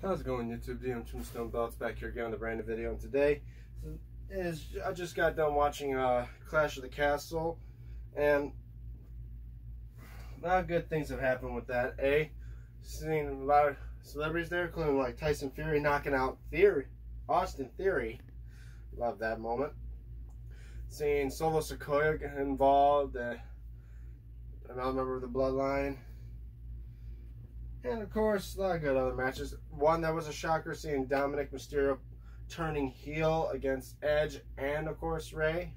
How's it going YouTube? DM Tombstone Belts back here again with a brand new video and today is I just got done watching uh, Clash of the Castle and a lot of good things have happened with that. A, seeing a lot of celebrities there, including like Tyson Fury knocking out Theory, Austin Theory. Love that moment. Seeing Solo get involved, uh, member of the Bloodline. And of course, a lot of good other matches. One that was a shocker, seeing Dominik Mysterio turning heel against Edge and of course Rey.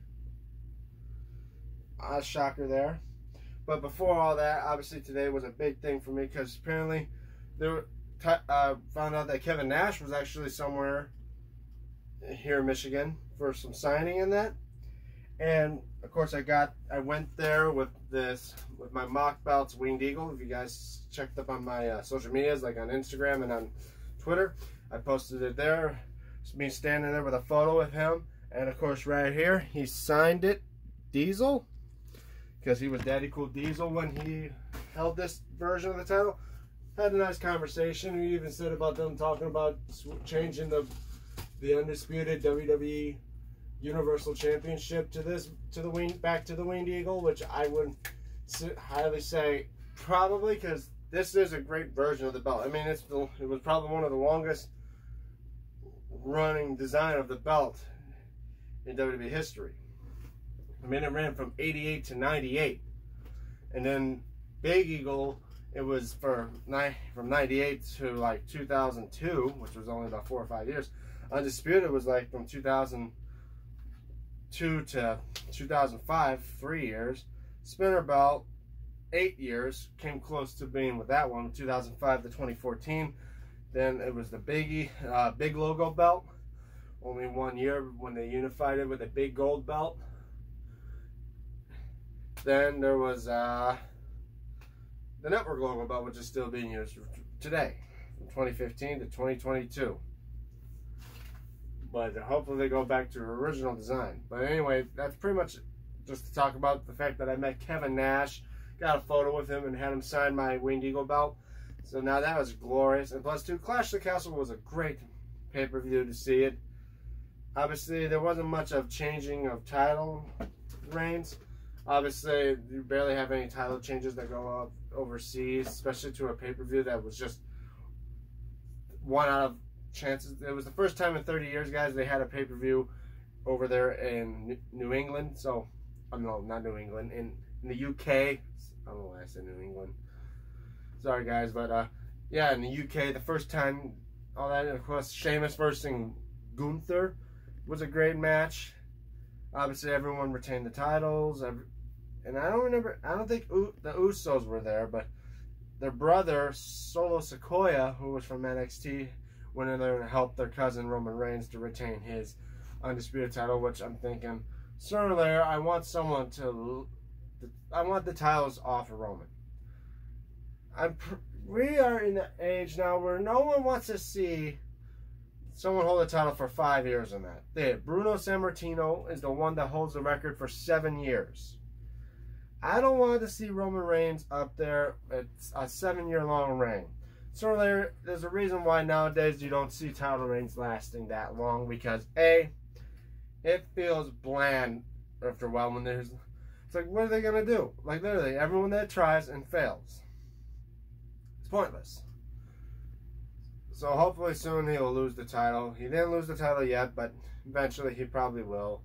A shocker there. But before all that, obviously today was a big thing for me because apparently there uh, found out that Kevin Nash was actually somewhere here in Michigan for some signing in that. And of course, I got I went there with this with my mock belts winged eagle. If you guys checked up on my uh, social medias, like on Instagram and on Twitter, I posted it there. It's me standing there with a photo of him, and of course, right here, he signed it, Diesel, because he was Daddy Cool Diesel when he held this version of the title. Had a nice conversation. We even said about them talking about changing the the undisputed WWE Universal Championship to this to the wing back to the Winged Eagle, which I would highly say probably because this is a great version of the belt. I mean, it's the, it was probably one of the longest running design of the belt in WWE history. I mean, it ran from 88 to 98, and then Big Eagle it was for from 98 to like 2002 which was only about four or five years undisputed was like from 2000 two to 2005, three years. Spinner belt, eight years. Came close to being with that one, 2005 to 2014. Then it was the Biggie, uh, big logo belt. Only one year when they unified it with a big gold belt. Then there was uh, the network logo belt, which is still being used today, from 2015 to 2022 but hopefully they go back to original design. But anyway, that's pretty much just to talk about the fact that I met Kevin Nash, got a photo with him, and had him sign my Winged Eagle belt. So now that was glorious. And plus, two, Clash of the Castle was a great pay-per-view to see it. Obviously, there wasn't much of changing of title reigns. Obviously, you barely have any title changes that go up overseas, especially to a pay-per-view that was just one out of chances. It was the first time in 30 years, guys, they had a pay per view over there in New England. So, oh, no, not New England, in, in the UK. I don't know why I said New England. Sorry, guys, but uh, yeah, in the UK, the first time, all that, of course, Sheamus versus Gunther was a great match. Obviously, everyone retained the titles. And I don't remember, I don't think the Usos were there, but their brother, Solo Sikoa, who was from NXT, went in there and helped their cousin Roman Reigns to retain his undisputed title, which I'm thinking sooner or later I want someone to I want the titles off of Roman. I'm we are in the age now where no one wants to see someone hold the title for five years in that. They, Bruno Sammartino is the one that holds the record for seven years. I don't want to see Roman Reigns up there. It's a seven year long reign. So there, there's a reason why nowadays you don't see title reigns lasting that long because A, it feels bland after a while when there's, it's like, what are they going to do? Like literally, everyone that tries and fails. It's pointless. So hopefully soon he'll lose the title. He didn't lose the title yet, but eventually he probably will.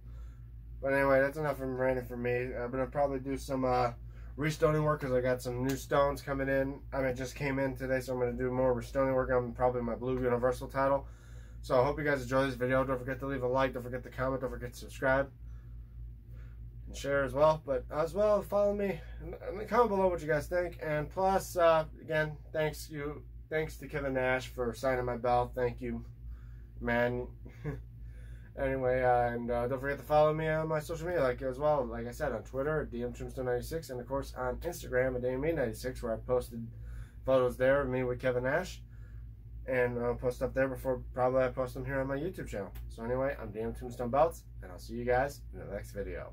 But anyway, that's enough from ranting for me. I'm going to probably do some, uh, restoning work because I got some new stones coming in. I mean, just came in today, so I'm going to do more restoning work on probably my Blue Universal title. So I hope you guys enjoy this video. Don't forget to leave a like. Don't forget to comment. Don't forget to subscribe. And share as well. But as well, follow me. And comment below what you guys think. And plus, uh, again, thanks you. Thanks to Kevin Nash for signing my belt. Thank you, man. Anyway, uh, and uh, don't forget to follow me on my social media, like as well. Like I said, on Twitter, DMTombstone96, and of course on Instagram at DME96, where I posted photos there of me with Kevin Nash. And I'll post up there before probably I post them here on my YouTube channel. So anyway, I'm DM Tombstone Belts, and I'll see you guys in the next video.